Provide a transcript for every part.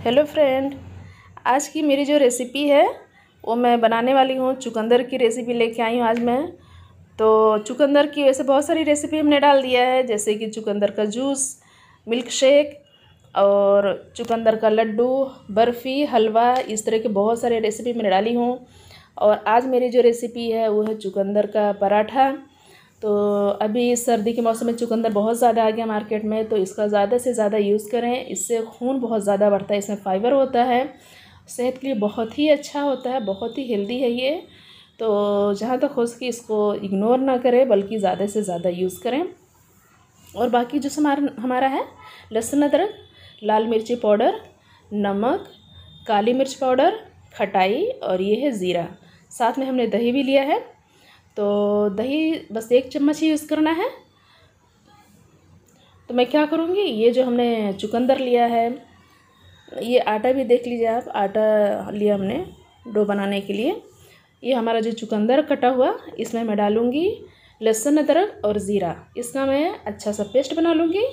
Hello friend, आज की मेरी जो रेसिपी है, वो मैं बनाने वाली हूँ। चुकंदर की रेसिपी लेके आई हूँ आज मैं। तो चुकंदर की वैसे बहुत सारी रेसिपी हमने डाल दिया है, जैसे कि चुकंदर का जूस मिल्क शेक और चुकंदर का लड्डू, बर्फ़ी, हलवा, इस तरह के बहुत सारे रेसिपी मैंने डाली हूँ। और आज मेरी जो रेसिपी है, वो है चुकंदर का पराठा। तो अभी सर्दी के मौसम में चुकंदर बहुत ज़्यादा आ गया मार्केट में तो इसका ज़्यादा से ज़्यादा यूज़ करें। इससे खून बहुत ज़्यादा बढ़ता है, इसमें फ़ाइबर होता है। सेहत के लिए बहुत ही अच्छा होता है, बहुत ही हेल्दी है ये। तो जहाँ तक हो सके इसको इग्नोर ना करें, बल्कि ज़्यादा से ज़्यादा यूज़ करें। और बाकी जो हमारा हमारा है, लहसुन अदरक, लाल मिर्ची पाउडर, नमक, काली मिर्च पाउडर, खटाई और ये है ज़ीरा। साथ में हमने दही भी लिया है। तो दही, बस एक चम्मच ही यूज़ करना है। तो मैं क्या करूँगी? ये जो हमने चुकंदर लिया है, ये आटा भी देख लीजिए आप, आटा लिया हमने डो बनाने के लिए। ये हमारा जो चुकंदर कटा हुआ, इसमें मैं डालूँगी लहसुन, अदरक और ज़ीरा। इसका मैं अच्छा सा पेस्ट बना लूँगी।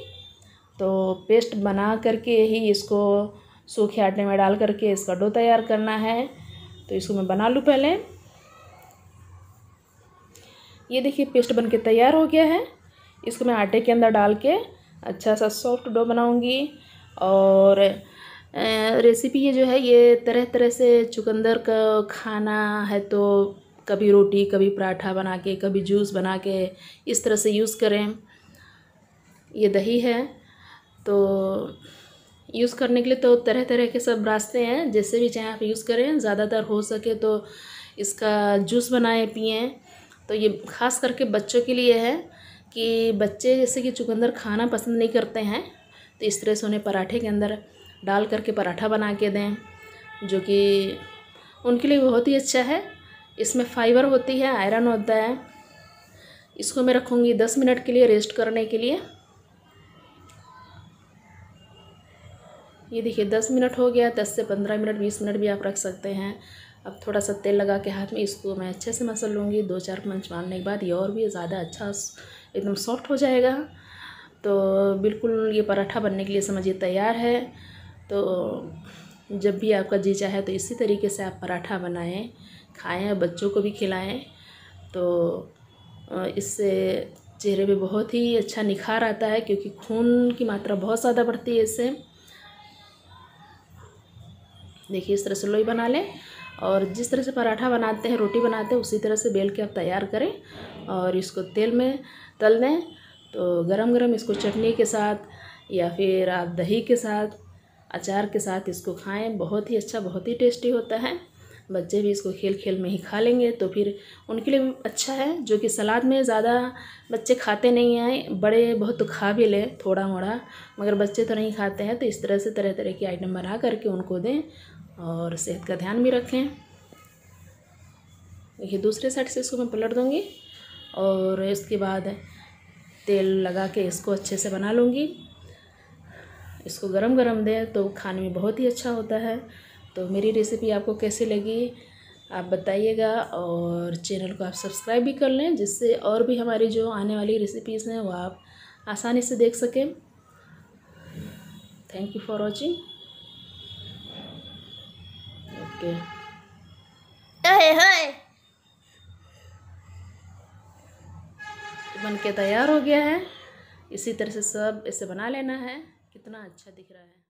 तो पेस्ट बना करके ही इसको सूखे आटे में डाल करके इसका डो तैयार करना है। तो इसको मैं बना लूँ पहले। ये देखिए पेस्ट बन के तैयार हो गया है। इसको मैं आटे के अंदर डाल के अच्छा सा सॉफ्ट डो बनाऊँगी। और रेसिपी ये जो है, ये तरह तरह से चुकंदर का खाना है तो कभी रोटी, कभी पराठा बना के, कभी जूस बना के इस तरह से यूज़ करें। ये दही है। तो यूज़ करने के लिए तो तरह तरह के सब रास्ते हैं। जैसे भी चाहें आप यूज़ करें, ज़्यादातर हो सके तो इसका जूस बनाएँ, पिएँ। तो ये ख़ास करके बच्चों के लिए है कि बच्चे जैसे कि चुकंदर खाना पसंद नहीं करते हैं तो इस तरह से उन्हें पराठे के अंदर डाल करके पराठा बना के दें, जो कि उनके लिए बहुत ही अच्छा है। इसमें फाइबर होती है, आयरन होता है। इसको मैं रखूँगी दस मिनट के लिए रेस्ट करने के लिए। ये देखिए, दस मिनट हो गया, दस से पंद्रह मिनट, बीस मिनट भी आप रख सकते हैं। अब थोड़ा सा तेल लगा के हाथ में इसको मैं अच्छे से मसल लूँगी। दो चार पंच मारने के बाद ये और भी ज़्यादा अच्छा एकदम सॉफ्ट हो जाएगा। तो बिल्कुल ये पराठा बनने के लिए समझिए तैयार है। तो जब भी आपका जी चाहे तो इसी तरीके से आप पराठा बनाएँ, खाएँ बच्चों को भी खिलाएँ। तो इससे चेहरे पे बहुत ही अच्छा निखार आता है क्योंकि खून की मात्रा बहुत ज़्यादा बढ़ती है इससे। देखिए इस तरह से लोई बना लें। और जिस तरह से पराठा बनाते हैं, रोटी बनाते हैं, उसी तरह से बेल के आप तैयार करें और इसको तेल में तल दें। तो गरम गरम इसको चटनी के साथ या फिर आप दही के साथ, अचार के साथ इसको खाएँ। बहुत ही अच्छा बहुत ही टेस्टी होता है। बच्चे भी इसको खेल खेल में ही खा लेंगे तो फिर उनके लिए अच्छा है, जो कि सलाद में ज़्यादा बच्चे खाते नहीं हैं, बड़े बहुत तो खा भी लें थोड़ा मोड़ा मगर बच्चे तो नहीं खाते हैं तो इस तरह से तरह तरह की आइटम बना करके उनको दें और सेहत का ध्यान भी रखें। देखिए, दूसरे साइड से इसको मैं पलट दूँगी और इसके बाद तेल लगा के इसको अच्छे से बना लूँगी। इसको गरम गरम दें तो खाने में बहुत ही अच्छा होता है। तो मेरी रेसिपी आपको कैसी लगी आप बताइएगा और चैनल को आप सब्सक्राइब भी कर लें जिससे और भी हमारी जो आने वाली रेसिपीज़ हैं वो आप आसानी से देख सकें। Thank you for watching okay बन के तैयार हो गया है। इसी तरह से सब ऐसे बना लेना है। कितना अच्छा दिख रहा है।